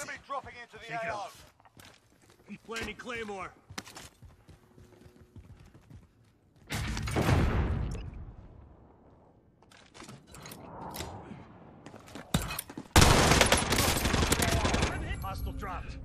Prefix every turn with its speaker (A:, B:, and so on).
A: Enemy dropping into the
B: Take
A: AO.
B: out.
C: He's planting Claymore. Hostile dropped.